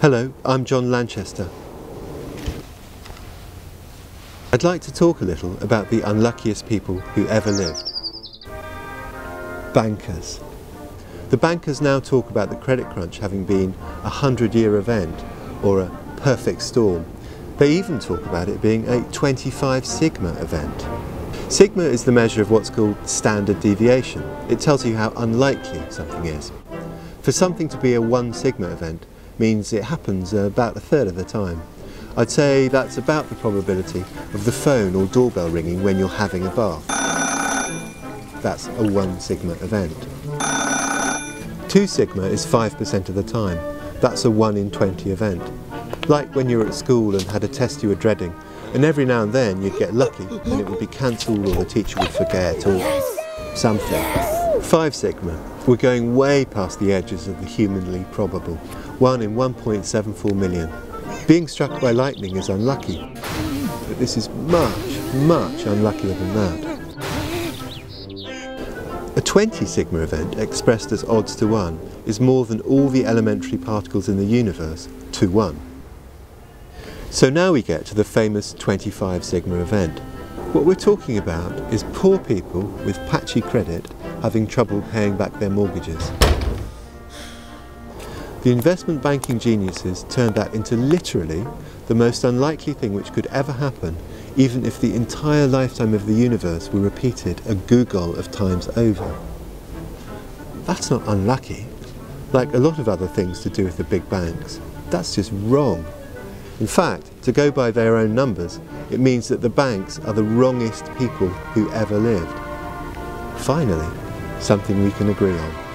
Hello, I'm John Lanchester. I'd like to talk a little about the unluckiest people who ever lived. Bankers. The bankers now talk about the credit crunch having been a hundred year event or a perfect storm. They even talk about it being a 25 sigma event. Sigma is the measure of what's called standard deviation. It tells you how unlikely something is. For something to be a 1 sigma event means it happens about a third of the time. I'd say that's about the probability of the phone or doorbell ringing when you're having a bath. That's a 1 sigma event. 2 sigma is 5% of the time. That's a 1 in 20 event. Like when you were at school and had a test you were dreading, and every now and then you'd get lucky and it would be cancelled or the teacher would forget or something. 5 sigma, we're going way past the edges of the humanly probable. 1 in 1.74 million. Being struck by lightning is unlucky, but this is much, much unluckier than that. A 20 sigma event expressed as odds to 1 is more than all the elementary particles in the universe to 1. So now we get to the famous 25 sigma event. What we're talking about is poor people with patchy credit having trouble paying back their mortgages. The investment banking geniuses turned that into literally the most unlikely thing which could ever happen, even if the entire lifetime of the universe were repeated a googol of times over. That's not unlucky. Like a lot of other things to do with the big banks, that's just wrong. In fact, to go by their own numbers, it means that the banks are the wrongest people who ever lived. Finally, something we can agree on.